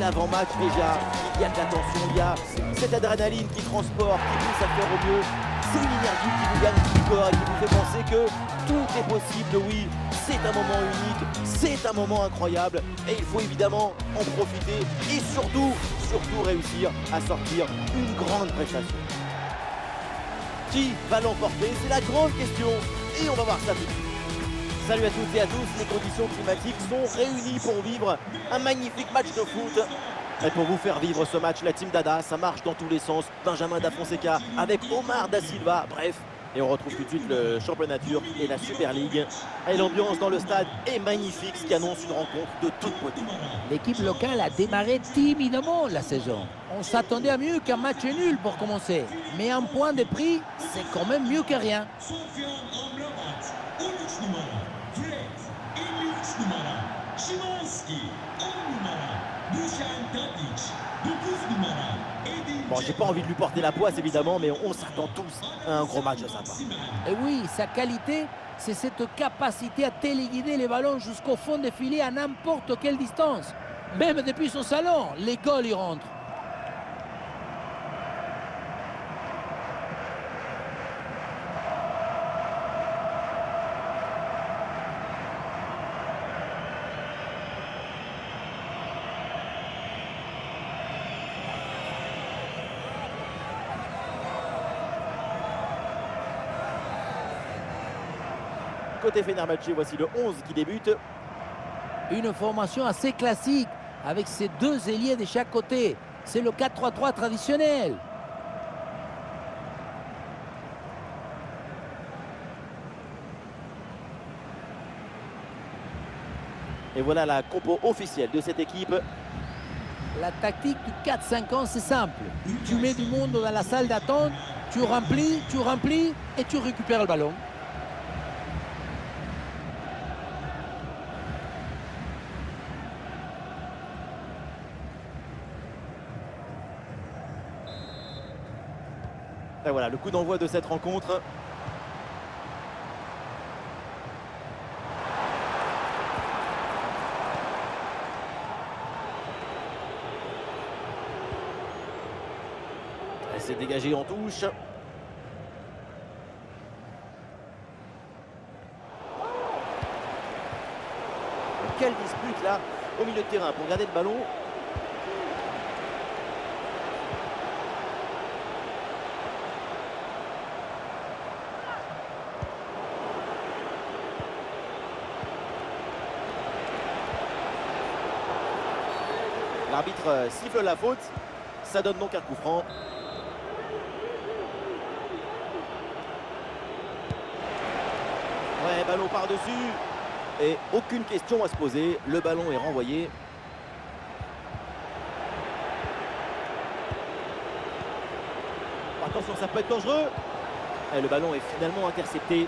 l'avant-match déjà. Il y a de la tension, il y a cette adrénaline qui transporte, qui pousse à faire au mieux. C'est une énergie qui vous gagne du corps et qui vous fait penser que tout est possible, oui. C'est un moment unique, c'est un moment incroyable et il faut évidemment en profiter et surtout, surtout réussir à sortir une grande prestation. Qui va l'emporter? C'est la grande question et on va voir ça tout de suite. Salut à toutes et à tous, les conditions climatiques sont réunies pour vivre un magnifique match de foot. Et pour vous faire vivre ce match, la team Dada, ça marche dans tous les sens. Benjamin Da Fonseca avec Omar Da Silva, bref. Et on retrouve tout de suite le championnat turc et la Super League. Et l'ambiance dans le stade est magnifique, ce qui annonce une rencontre de toute beauté. L'équipe locale a démarré timidement la saison. On s'attendait à mieux qu'un match nul pour commencer. Mais un point de prix, c'est quand même mieux que rien. Bon, j'ai pas envie de lui porter la poisse évidemment, mais on s'attend tous à un gros match de sa part. Et oui, sa qualité, c'est cette capacité à téléguider les ballons jusqu'au fond des filets à n'importe quelle distance. Même depuis son salon, les goals y rentrent. Côté Fenerbahçe, voici le 11 qui débute. Une formation assez classique avec ses deux ailiers de chaque côté. C'est le 4-3-3 traditionnel. Et voilà la compo officielle de cette équipe. La tactique du 4-5 ans, c'est simple. Tu mets du monde dans la salle d'attente, tu remplis, tu remplis et tu récupères le ballon. Voilà, le coup d'envoi de cette rencontre. Elle s'est dégagée en touche. Quelle dispute là au milieu de terrain pour garder le ballon. Euh, siffle la faute. Ça donne donc un coup franc. Ouais, ballon par-dessus. Et aucune question à se poser. Le ballon est renvoyé. Attention, ça peut être dangereux. Et le ballon est finalement intercepté.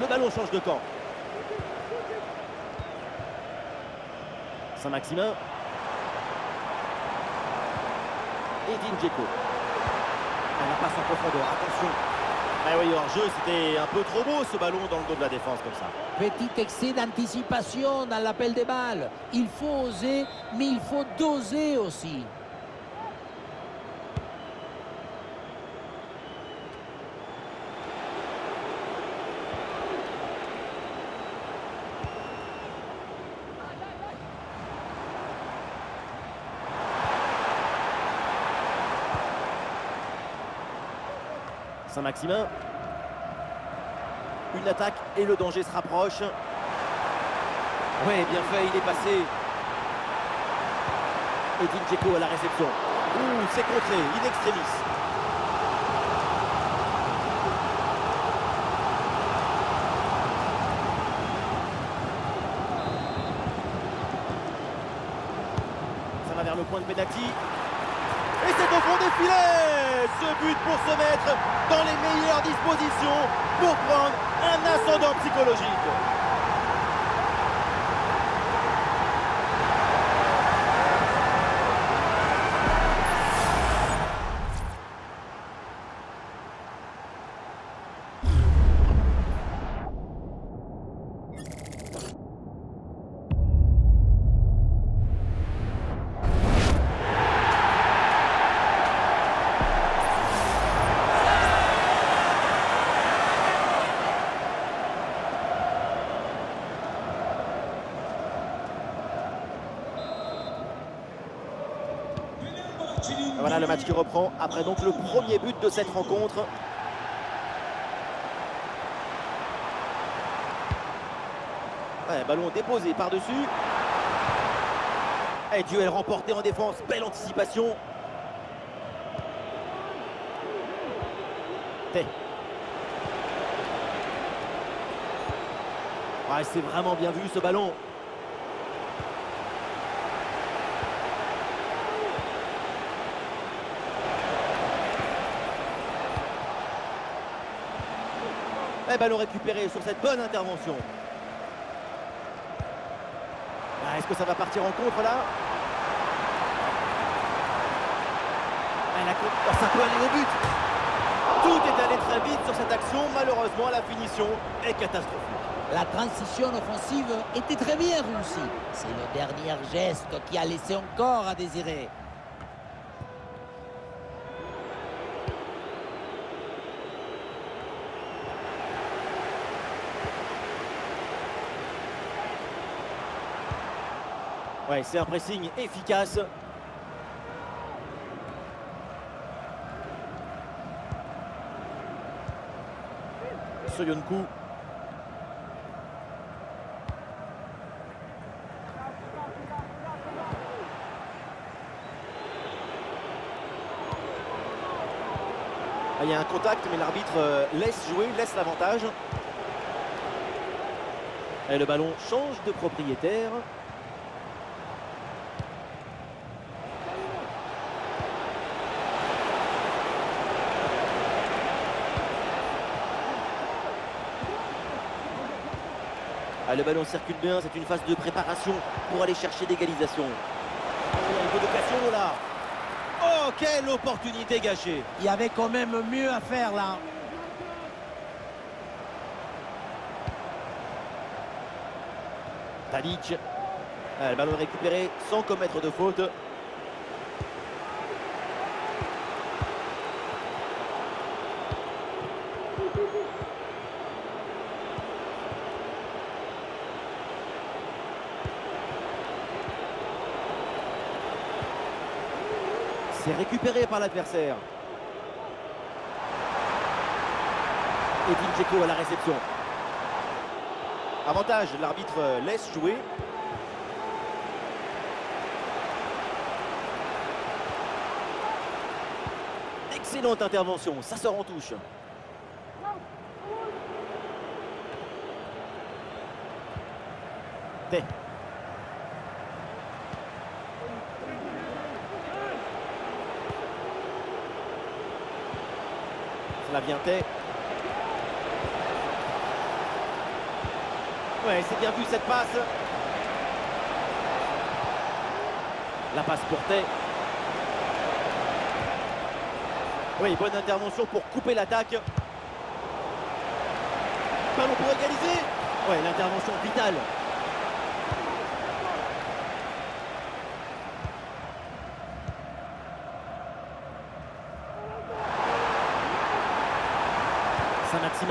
Le ballon change de camp. Saint-Maximin. Edin Dzeko. Elle n'a pas en profondeur, attention. Ah oui, hors jeu, c'était un peu trop beau ce ballon dans le dos de la défense comme ça. Petit excès d'anticipation dans l'appel des balles. Il faut oser, mais il faut doser aussi. Saint-Maximin. Une attaque et le danger se rapproche. Ouais, bien fait, il est passé. Edin Dzeko à la réception. Ouh, c'est contré, in extremis. Ça va vers le point de pénalty. Et c'est au fond des filets Ce but pour se mettre dans les meilleures dispositions pour prendre un ascendant psychologique. Le match qui reprend après donc le premier but de cette rencontre. ballon déposé par-dessus. Et duel remporté en défense, belle anticipation. c'est vraiment bien vu ce ballon. Ballon récupéré sur cette bonne intervention. Ah, est-ce que ça va partir en contre là? Elle a... Oh, ça peut aller au but Tout est allé très vite sur cette action. Malheureusement, la finition est catastrophique. La transition offensive était très bien réussie. C'est le dernier geste qui a laissé encore à désirer. Ouais, c'est un pressing efficace. Soyonku. Ah, il y a un contact, mais l'arbitre euh, laisse jouer, laisse l'avantage. Et le ballon change de propriétaire. Le ballon circule bien, c'est une phase de préparation pour aller chercher l'égalisation. Oh, là. Oh, quelle opportunité gâchée. Il y avait quand même mieux à faire là. Tadic. Ah, le ballon récupéré sans commettre de faute. Par l'adversaire. Edin Dzeko à la réception. Avantage, l'arbitre laisse jouer. Excellente intervention, ça sort en touche. La Vientet. Ouais, c'est bien vu cette passe. La passe pour Tay. Oui, bonne intervention pour couper l'attaque. Ballon pour égaliser. Ouais, l'intervention vitale.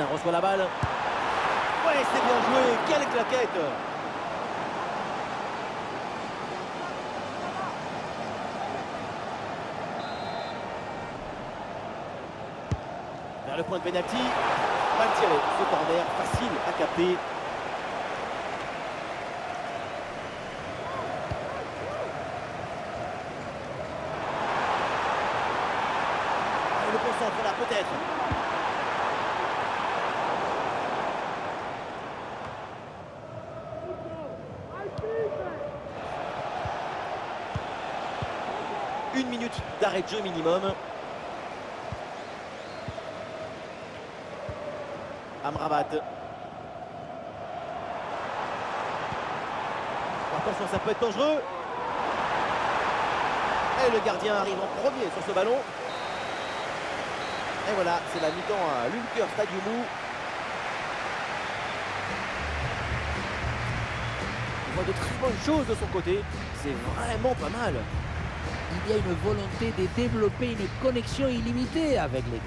Reçoit la balle. Ouais, c'est bien joué. Quelle claquette Vers le point de pénalty. Mal tiré. Ce corner facile à capter. le concentre là peut-être. une minute d'arrêt de jeu minimum. Amrabat. Attention, ça peut être dangereux. Et le gardien arrive en premier sur ce ballon. Et voilà, c'est la mi-temps à l'Ulker Stadium. Il voit de très bonnes choses de son côté. C'est vraiment pas mal il y a une volonté de développer une connexion illimitée avec l'équipe.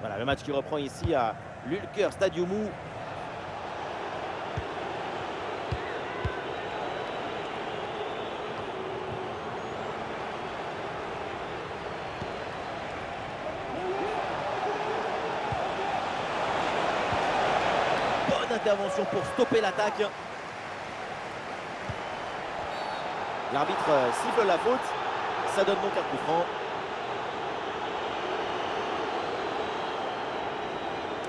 Voilà, le match qui reprend ici à Lulker Stadium Pour stopper l'attaque. L'arbitre euh, siffle la faute. Ça donne donc un coup franc.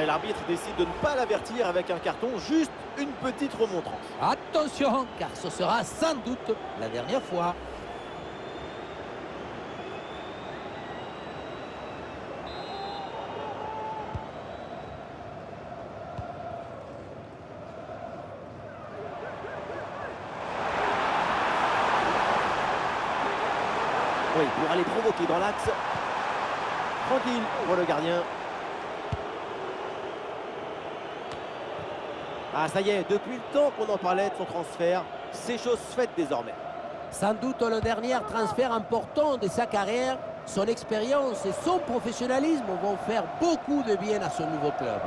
Et l'arbitre décide de ne pas l'avertir avec un carton, juste une petite remontrance. Attention, car ce sera sans doute la dernière fois. Pour aller provoquer dans l'axe. Tranquille pour le gardien. Ah, ça y est, depuis le temps qu'on en parlait de son transfert, c'est chose faite désormais. Sans doute le dernier transfert important de sa carrière, son expérience et son professionnalisme vont faire beaucoup de bien à son nouveau club.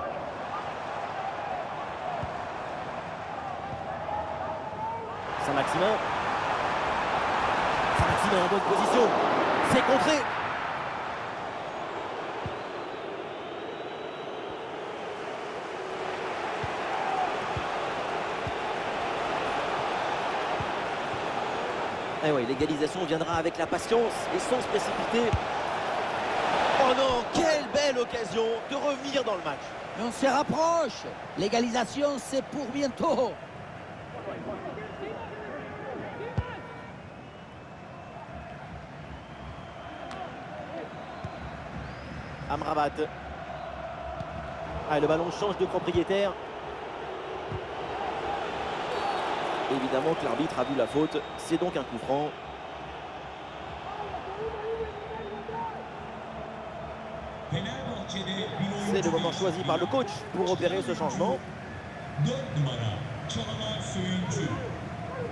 Saint-Maximin. C'est contré. Eh oui, l'égalisation viendra avec la patience et sans se précipiter. Oh non, quelle belle occasion de revenir dans le match. Et on se rapproche. L'égalisation, c'est pour bientôt. Amrabat. Ah, le ballon change de propriétaire. Évidemment que l'arbitre a vu la faute. C'est donc un coup franc. C'est le moment choisi par le coach pour opérer ce changement. 4 numara Çağlar Söyüncü.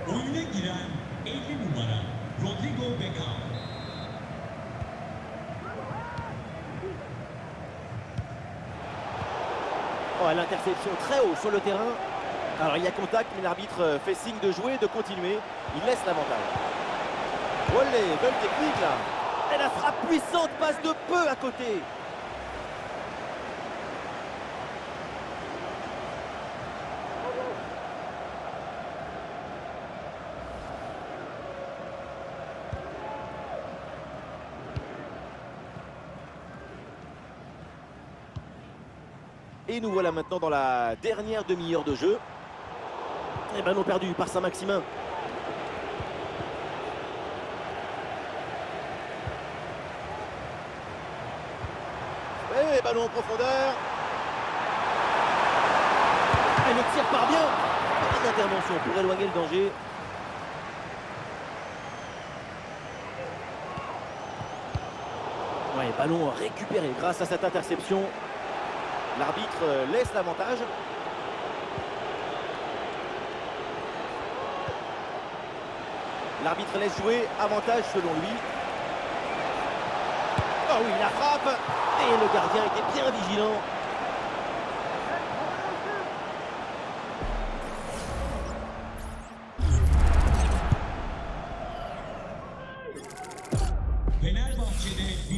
Oyuna giren 50 numara Rodrigo Beckham. Oh, l'interception très haut sur le terrain. Alors il y a contact, mais l'arbitre euh, fait signe de jouer, de continuer. Il laisse l'avantage. Olé, belle technique là. Et la frappe puissante passe de peu à côté. Et nous voilà maintenant dans la dernière demi-heure de jeu. Et ballon perdu par Saint-Maximin. Et ballon en profondeur. Et le tir part bien. Pas d'intervention pour éloigner le danger. Ouais, ballon récupéré grâce à cette interception. L'arbitre euh, laisse l'avantage. L'arbitre laisse jouer, avantage selon lui. Oh oui, la frappe Et le gardien était bien vigilant.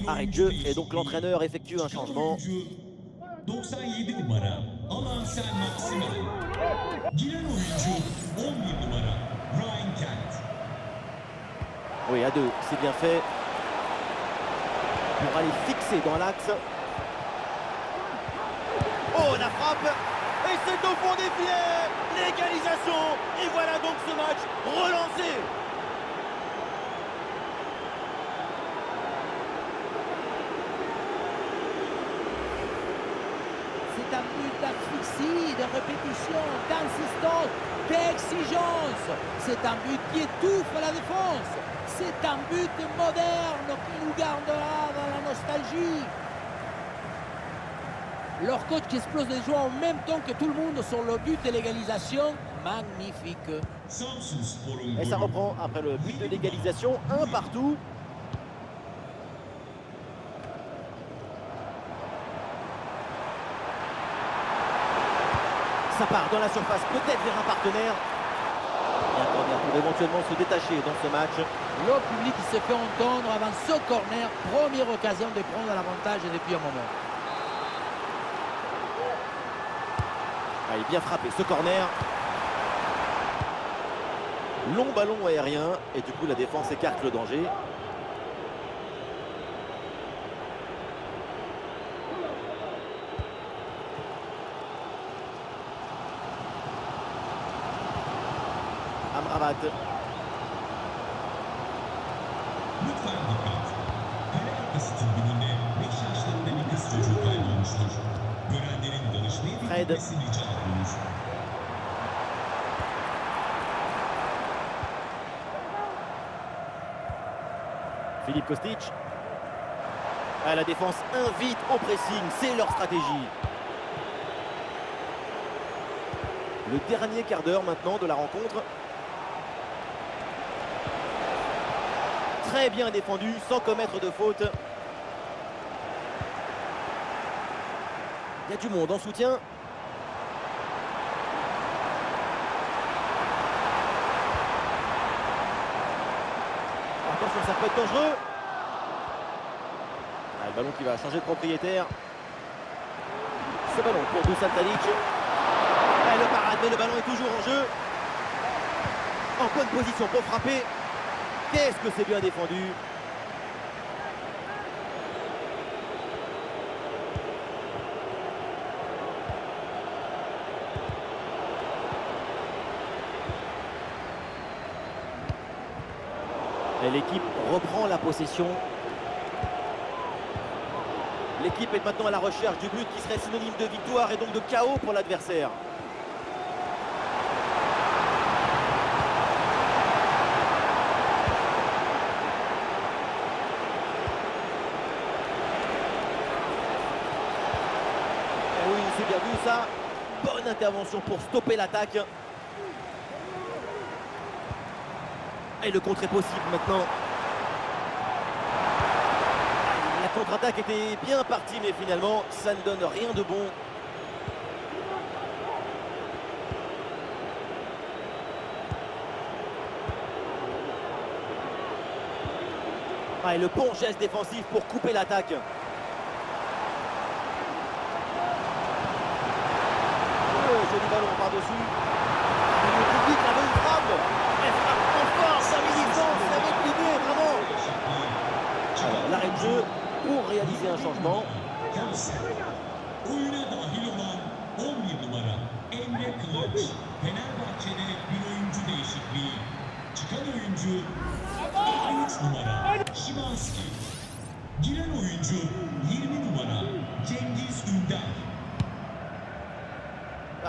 Arrêt de jeu et donc l'entraîneur effectue un changement. Oyuncu 97 numara Alan Sen Maximen. Giren oyuncu 11 numara Ryan Kent. Oui, à deux, c'est bien fait. Pour aller fixer dans l'axe. Oh, la frappe Et c'est au fond des filets L'égalisation Et voilà donc ce match relancé C'est un but d'asphyxie, de répétition, d'insistance, d'exigence. C'est un but qui étouffe la défense. C'est un but moderne qui nous gardera dans la nostalgie. Leur coach qui explose les joueurs en même temps que tout le monde sur le but de l'égalisation. Magnifique. Et ça reprend après le but de l'égalisation, un partout. Ça part dans la surface, peut-être vers un partenaire. Et un corner pour éventuellement se détacher dans ce match. Le public qui se fait entendre avant ce corner. Première occasion de prendre l'avantage depuis un moment. Ah, il est bien frappé ce corner. Long ballon aérien et du coup la défense écarte le danger. Philippe Kostic. Ah, la défense invite au pressing, c'est leur stratégie. Le dernier quart d'heure maintenant de la rencontre. Très bien défendu, sans commettre de faute. Il y a du monde en soutien. Attention, ça peut être dangereux. Ah, le ballon qui va changer de propriétaire. Ce ballon pour Dusan Tadic. Ah, le parade, mais le ballon est toujours en jeu. En bonne position pour frapper. Qu'est-ce que c'est bien défendu. Et l'équipe reprend la possession. L'équipe est maintenant à la recherche du but qui serait synonyme de victoire et donc de chaos pour l'adversaire. Eh oui, c'est bien vu Bonne intervention pour stopper l'attaque. Et le contre est possible maintenant. La contre-attaque était bien partie, mais finalement, ça ne donne rien de bon. Ah, et le bon geste défensif pour couper l'attaque. Oh, joli ballon par-dessus. Le public. Elle vraiment. Alors, l'arrêt de pour réaliser un changement 11 numara Emre Kılıç. Fenerbahçe'de bir oyuncu değişikliği. Çıkan oyuncu 53 numara Şimanski. Giren oyuncu 20 numara Cengiz Ünder.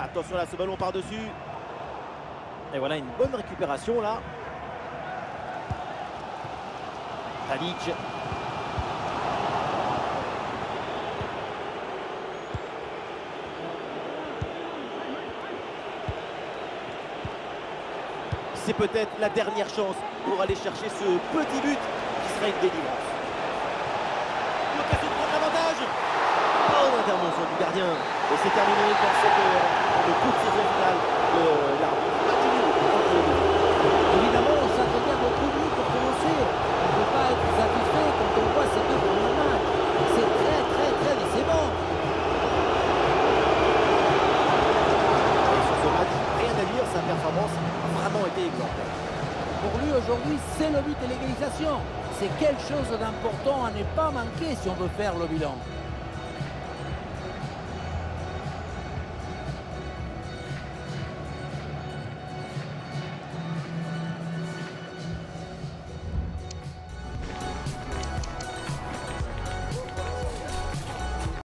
Attention là, ce ballon par-dessus. Et voilà une bonne récupération là. Tadic. C'est peut-être la dernière chance pour aller chercher ce petit but qui serait une délivrance. L'occasion de prendre l'avantage. Bonne intervention du gardien. Et c'est terminé dans cette euh, le coup de saison finale de l'arbitre. Deux. Évidemment, on s'attendait à beaucoup mieux pour commencer. On ne peut pas être satisfait quand on voit ces deux premiers matchs. C'est très, très, très décevant. Et sur ce match, rien à dire, sa performance a vraiment été exemplaire. Pour lui, aujourd'hui, c'est le but de l'égalisation. C'est quelque chose d'important à ne pas manquer si on veut faire le bilan.